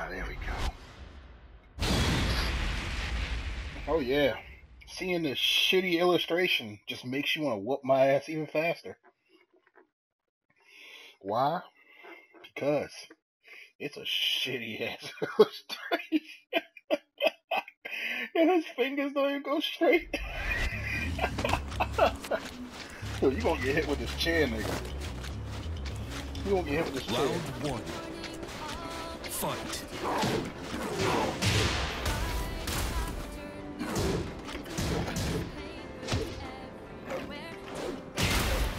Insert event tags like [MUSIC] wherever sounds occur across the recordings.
Ah, there we go. Oh yeah. Seeing this shitty illustration just makes you want to whoop my ass even faster. Why? Because it's a shitty [LAUGHS] ass illustration. [LAUGHS] and his fingers don't even go straight. [LAUGHS] Yo, you gonna get hit with this chair, nigga. You gonna get hit with this chair. Round one. Fight.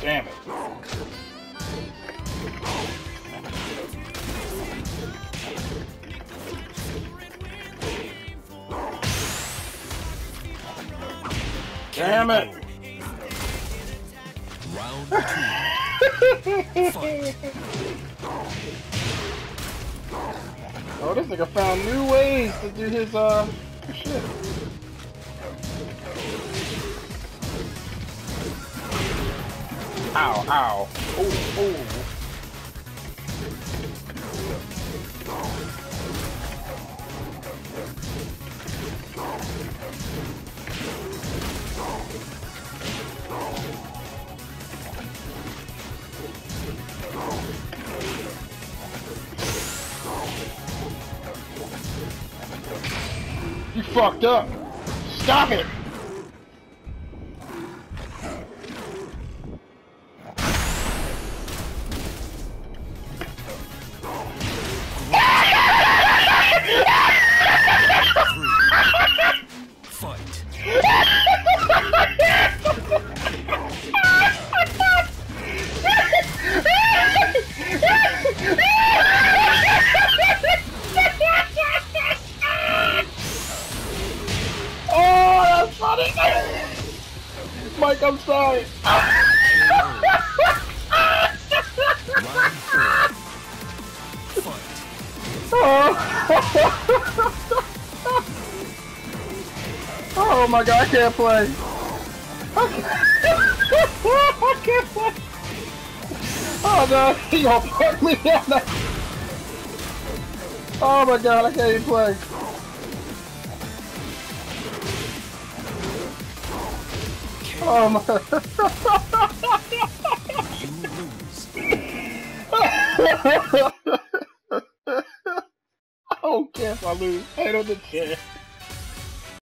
Damn it. Damn it. Round two. [LAUGHS] Fight. Oh, this nigga found new ways to do his, uh, shit. Ow, ow. Oh, oh. You fucked up. Stop it. Mike, I'm sorry. Fight. [LAUGHS] Oh my god, I can't play. [LAUGHS] I can't play. Oh no, [LAUGHS] he gonna me up. Oh my god, I can't even play. Oh my. I don't care if I lose. I on the chair.